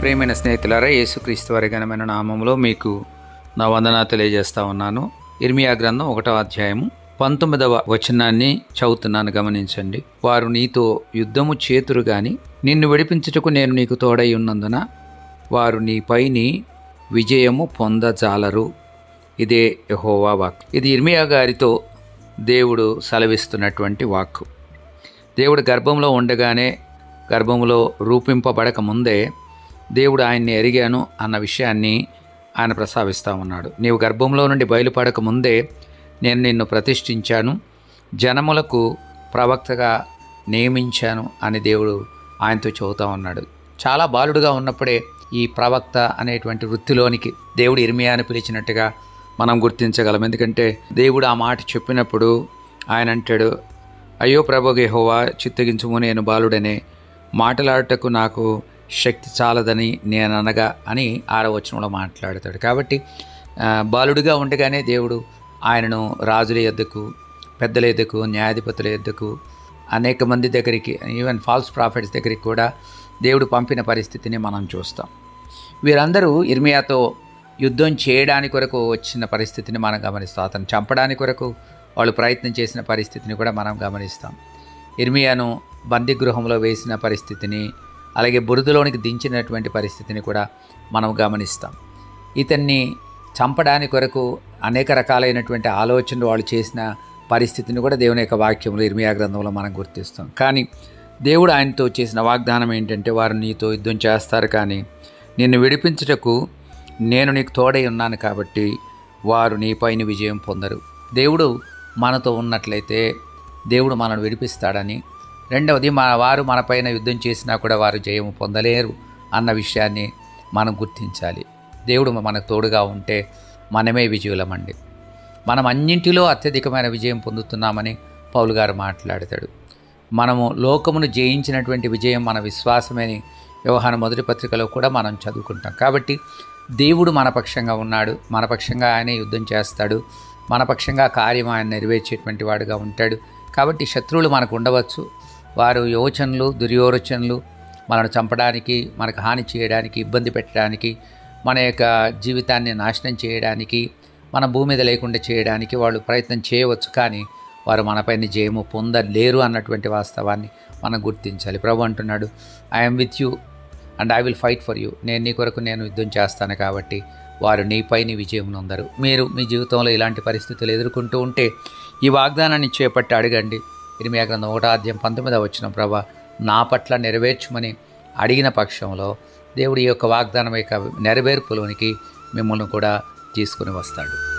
ప్రేమైన స్నేహితులారా యేసుక్రీస్తు వారి ఘనమైన నామంలో మీకు నా వందన తెలియజేస్తా ఉన్నాను. ఇర్మియా గ్రంథం ఒకటవ అధ్యాయము పంతొమ్మిదవ వచనాన్ని చదువుతున్నాను గమనించండి. వారు నీతో యుద్ధము చేతురు గాని నిన్ను విడిపించుటకు నేను నీకు తోడై ఉన్నందున వారు నీపైని విజయము పొందజాలరు. ఇదే యహోవా వాక్ ఇది ఇర్మియా గారితో దేవుడు సెలవిస్తున్నటువంటి వాక్కు. దేవుడు గర్భంలో ఉండగానే గర్భంలో రూపింపబడక ముందే దేవుడు ఆయన్ని ఎరిగాను అన్న విషయాన్ని ఆయన ప్రస్తావిస్తూ ఉన్నాడు. నీవు గర్భంలో నుండి బయలుపడక ముందే నేను నిన్ను ప్రతిష్ఠించాను జనములకు ప్రవక్తగా నియమించాను అని దేవుడు ఆయనతో చెబుతా ఉన్నాడు. చాలా బాలుడుగా ఉన్నప్పుడే ఈ ప్రవక్త అనేటువంటి వృత్తిలోనికి దేవుడు ఇర్మియాను పిలిచినట్టుగా మనం గుర్తించగలం. ఎందుకంటే దేవుడు ఆ మాట చెప్పినప్పుడు ఆయన అంటాడు అయ్యో ప్రభోగే హోవా చిత్తగించుము నేను బాలుడనే. మాట్లాడటకు నాకు శక్తి చాలదని నేను అనగా అని ఆరవచనంలో మాట్లాడతాడు. కాబట్టి బాలుడిగా ఉండగానే దేవుడు ఆయనను రాజుల యొద్దకు పెద్దల యొద్దకు న్యాయాధిపతుల యొద్దకు అనేక మంది దగ్గరికి ఈవెన్ ఫాల్స్ ప్రాఫిట్స్ దగ్గరికి కూడా దేవుడు పంపిన పరిస్థితిని మనం చూస్తాం. వీరందరూ ఇర్మియాతో యుద్ధం చేయడానికి కొరకు వచ్చిన పరిస్థితిని మనం గమనిస్తాం. అతను చంపడానికి కొరకు వాళ్ళు ప్రయత్నం చేసిన పరిస్థితిని కూడా మనం గమనిస్తాం. ఇర్మియాను బందీగృహంలో వేసిన పరిస్థితిని అలాగే బురదలోనికి దించినటువంటి పరిస్థితిని కూడా మనం గమనిస్తాం. ఇతన్ని చంపడానికి కొరకు అనేక రకాలైనటువంటి ఆలోచనలు వాళ్ళు చేసిన పరిస్థితిని కూడా దేవుని యొక్క వాక్యంలో ఇర్మియా గ్రంథంలో మనం గుర్తిస్తాం. కానీ దేవుడు ఆయనతో చేసిన వాగ్దానం ఏంటంటే వారు నీతో యుద్ధం చేస్తారు కానీ నిన్ను విడిపించుటకు నేను నీకు తోడై ఉన్నాను కాబట్టి వారు నీపైన విజయం పొందరు. దేవుడు మనతో ఉన్నట్లయితే దేవుడు మనను విడిపిస్తాడని రెండవది మన వారు మనపైన యుద్ధం చేసినా కూడా వారు జయము పొందలేరు అన్న విషయాన్ని మనం గుర్తించాలి. దేవుడు మనకు తోడుగా ఉంటే మనమే విజయులమండి. మనం అన్నింటిలో అత్యధికమైన విజయం పొందుతున్నామని పౌలు గారు మాట్లాడతాడు. మనము లోకమును జయించినటువంటి విజయం మన విశ్వాసమని వ్యవహార మొదటి పత్రికలో కూడా మనం చదువుకుంటాం. కాబట్టి దేవుడు మన పక్షంగా ఉన్నాడు. మన పక్షంగా ఆయనే యుద్ధం చేస్తాడు. మన పక్షంగా కార్యం ఆయన నెరవేర్చేటువంటి వాడుగా ఉంటాడు. కాబట్టి శత్రువులు మనకు ఉండవచ్చు. వారు యోచనలు దుర్యోచనలు మనను చంపడానికి మనకు హాని చేయడానికి ఇబ్బంది పెట్టడానికి మన యొక్క జీవితాన్ని నాశనం చేయడానికి మన భూమి మీద లేకుండా చేయడానికి వాళ్ళు ప్రయత్నం చేయవచ్చు కానీ వారు మనపైన జయము పొందలేరు అన్నటువంటి వాస్తవాన్ని మనం గుర్తించాలి. ప్రభు అంటున్నాడు I'm with you and I will fight for you నేను నీ కొరకు నేను యుద్ధం చేస్తాను కాబట్టి వారు నీపైన విజయం నొందరు. మీరు మీ జీవితంలో ఇలాంటి పరిస్థితులు ఎదుర్కొంటూ ఉంటే ఈ వాగ్దానాన్ని చేపట్టి అడగండి. ఇరిమియా గ్రంథం ఒకటో అధ్యాయం పంతొమ్మిదవ వచ్చిన ప్రభా నా పట్ల నెరవేర్చమని అడిగిన పక్షంలో దేవుడి యొక్క వాగ్దానం యొక్క నెరవేర్పులోనికి మిమ్మల్ని కూడా తీసుకుని వస్తాడు.